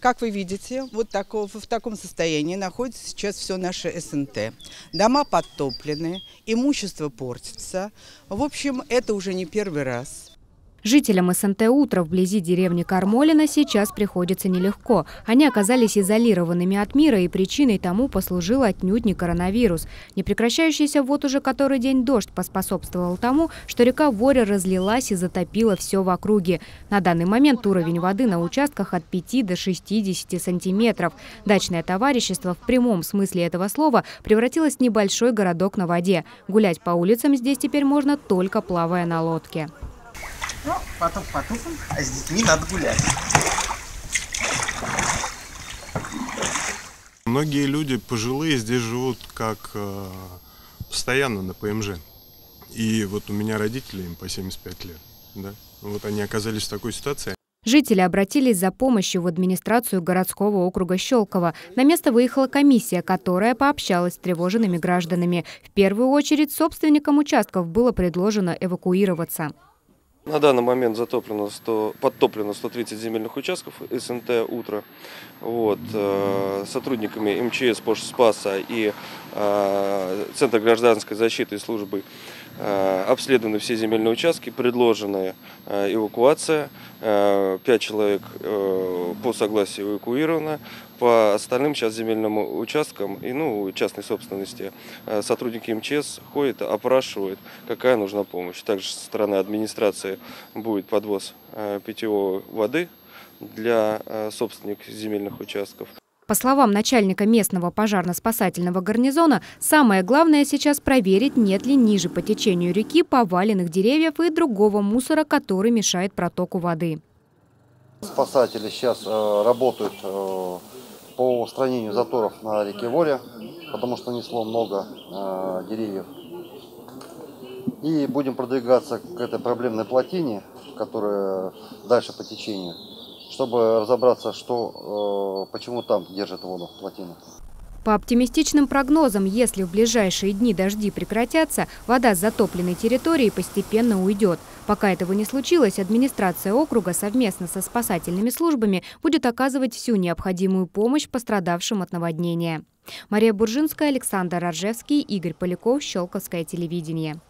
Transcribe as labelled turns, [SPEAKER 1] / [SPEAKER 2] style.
[SPEAKER 1] Как вы видите, вот такого, в таком состоянии находится сейчас все наше СНТ. Дома подтоплены, имущество портится. В общем, это уже не первый раз.
[SPEAKER 2] Жителям СНТ «Утро» вблизи деревни Кармолина сейчас приходится нелегко. Они оказались изолированными от мира, и причиной тому послужил отнюдь не коронавирус. Непрекращающийся вот уже который день дождь поспособствовал тому, что река Воря разлилась и затопила все в округе. На данный момент уровень воды на участках от 5 до 60 сантиметров. Дачное товарищество в прямом смысле этого слова превратилось в небольшой городок на воде. Гулять по улицам здесь теперь можно только плавая на лодке.
[SPEAKER 3] Ну, потом потупом, а с детьми надо гулять.
[SPEAKER 4] Многие люди пожилые здесь живут как э, постоянно на ПМЖ. И вот у меня родители, им по 75 лет. Да? Вот они оказались в такой ситуации.
[SPEAKER 2] Жители обратились за помощью в администрацию городского округа Щелково. На место выехала комиссия, которая пообщалась с тревоженными гражданами. В первую очередь собственникам участков было предложено эвакуироваться.
[SPEAKER 5] На данный момент затоплено 100, подтоплено 130 земельных участков СНТ «Утро». Вот, э, сотрудниками МЧС, Спаса и э, Центра гражданской защиты и службы э, обследованы все земельные участки, предложена э, эвакуация. Э, человек э, по согласию эвакуировано. По остальным сейчас земельным участкам и ну, частной собственности э, сотрудники МЧС ходят, опрашивают, какая нужна помощь. Также со стороны администрации будет подвоз питьевой воды для собственников земельных участков.
[SPEAKER 2] По словам начальника местного пожарно-спасательного гарнизона, самое главное сейчас проверить, нет ли ниже по течению реки поваленных деревьев и другого мусора, который мешает протоку воды.
[SPEAKER 6] Спасатели сейчас э, работают э, по устранению заторов на реке Воля, потому что несло много э, деревьев. И будем продвигаться к этой проблемной плотине, которая дальше по течению, чтобы разобраться, что, почему там держит воду плотина.
[SPEAKER 2] По оптимистичным прогнозам, если в ближайшие дни дожди прекратятся, вода с затопленной территории постепенно уйдет. Пока этого не случилось, администрация округа совместно со спасательными службами будет оказывать всю необходимую помощь пострадавшим от наводнения. Мария Буржинская, Александр Рожевский, Игорь Поляков, Щелковское телевидение.